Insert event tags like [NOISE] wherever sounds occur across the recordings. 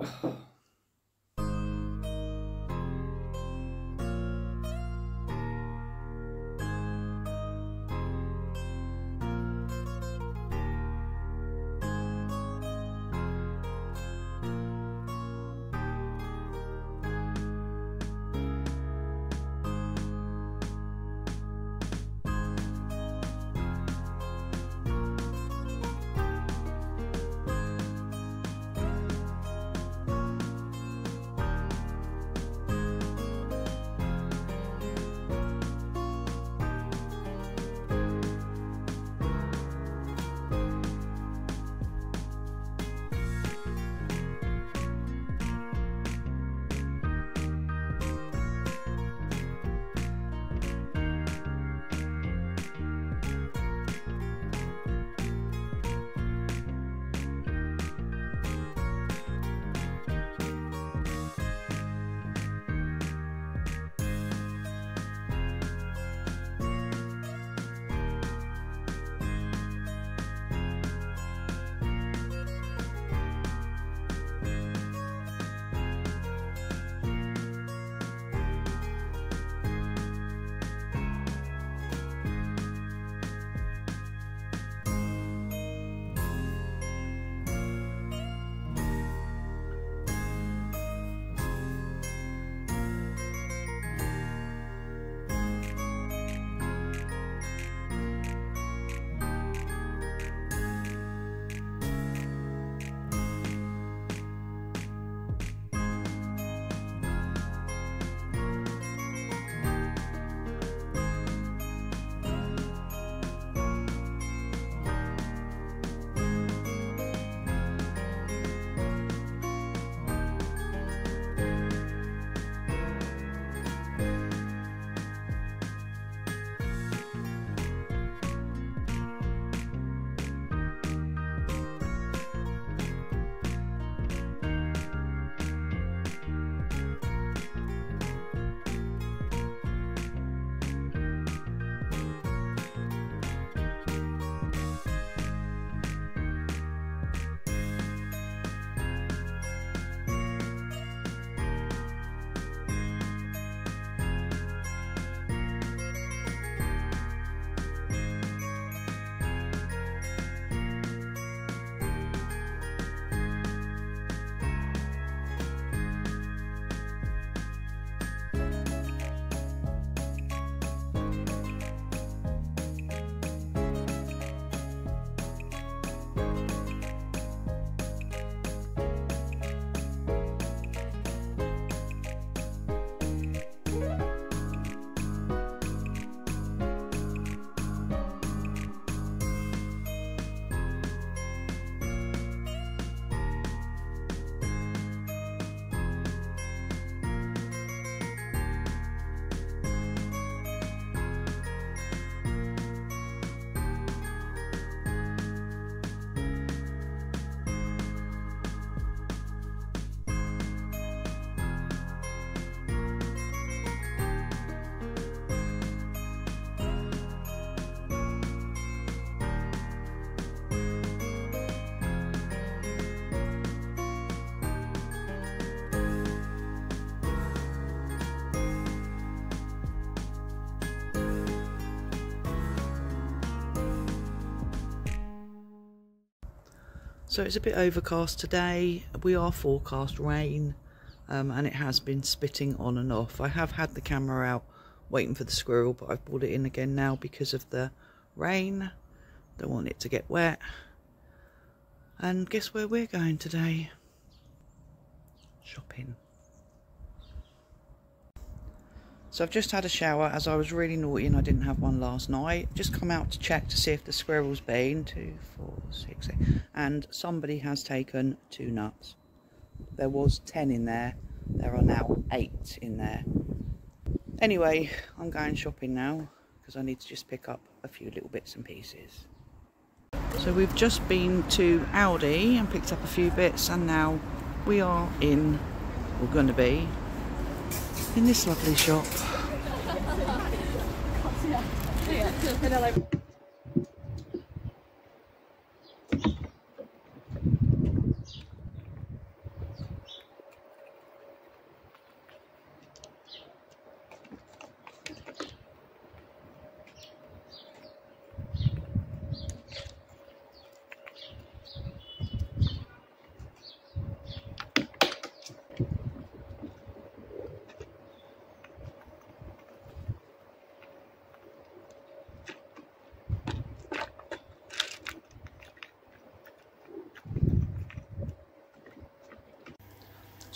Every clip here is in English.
Ugh. [SIGHS] [SIGHS] So it's a bit overcast today. We are forecast rain um, and it has been spitting on and off. I have had the camera out waiting for the squirrel but I've brought it in again now because of the rain. Don't want it to get wet. And guess where we're going today? Shopping. So I've just had a shower as I was really naughty and I didn't have one last night. Just come out to check to see if the squirrel's been. Two, four, six, eight. And somebody has taken two nuts. There was ten in there. There are now eight in there. Anyway, I'm going shopping now because I need to just pick up a few little bits and pieces. So we've just been to Aldi and picked up a few bits and now we are in, we're going to be, in this lovely shop. [LAUGHS]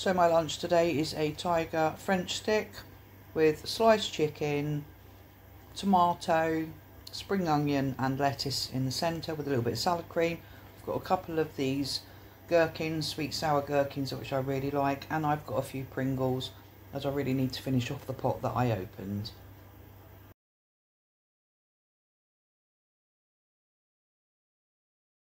So my lunch today is a tiger French stick with sliced chicken, tomato, spring onion and lettuce in the centre with a little bit of salad cream. I've got a couple of these gherkins, sweet sour gherkins which I really like and I've got a few Pringles as I really need to finish off the pot that I opened.